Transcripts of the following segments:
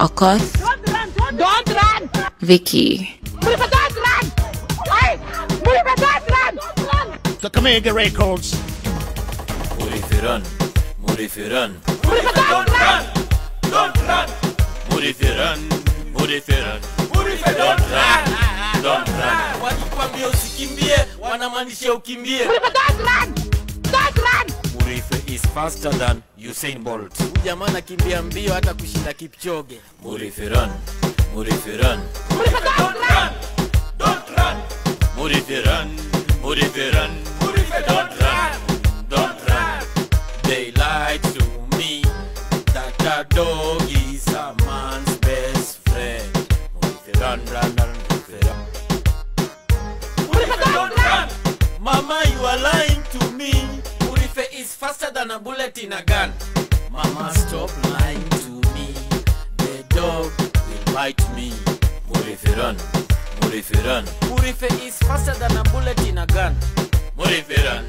Okoth, Don't run! Vicky, Murife, don't run! Hey! Murife, don't run! Kakamega Records. Murifiran, Murifiran, Murife, don't run! don't run. Murifiran, Murifiran, Murife don't run, don't run. Wakikwambia usikimbie, wanamaanisha ukimbie. Murife, don't run! Run! Is faster than Usain Bolt. jamaa anakimbia mbio hata kushinda Kipchoge. Murithi run, Murithi run. Murithi don't run! don't run. Murithi run, Murithi run. Murithi don't run, don't run. They lied to me that the dog faster than a bullet in a gun. Mama, stop lying to me. The dog will bite me. Murife run, Murife run. Murife is faster than a bullet in a gun. Murife run,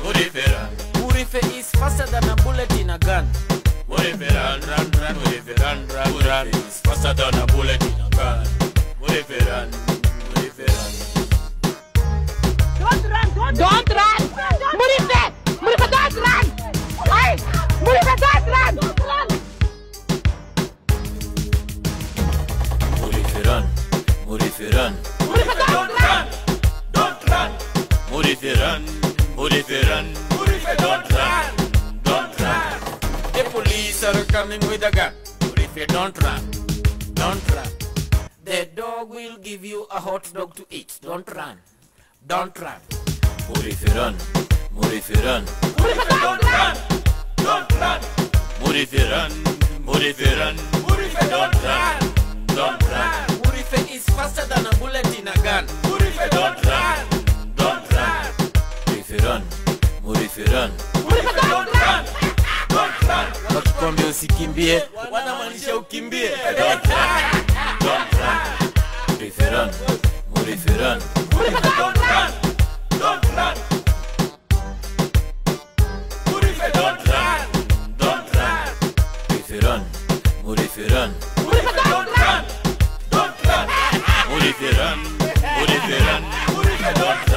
Murife run. Murife is faster than a bullet in a gun. Murife run, run, run. Murife run, run, run. Is faster than a Murife run. Murife, don't run! Don't run. Murife run, Murife run. Murife don't run, don't run. The police are coming with a gun. Murife don't run, don't run. The dog will give you a hot dog to eat. Don't run, don't run. Murife run, Murife run. Murife, don't run! Don't run. Murife run, Murife run. Murife don't run, don't run. faster than a bullet in a gun. Murife, don't run, don't run. Murife, run, Murife, run. Murife, don't run, don't run. Wakikwambia usikimbie, wanamaanisha ukimbie. Don't run, don't run. Murife, run, Murife, run. Murife, don't run, don't run. Murife, don't run, don't run. Murife, run, Murife, run. Murife, don't run. Uriferan, Uriferan, Uriferan